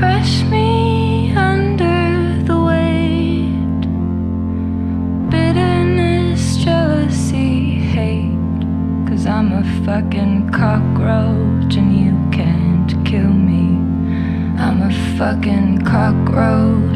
crush me under the weight. Bitterness, jealousy, hate. Cause I'm a fucking cockroach and you can't kill me. I'm a fucking cockroach